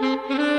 Música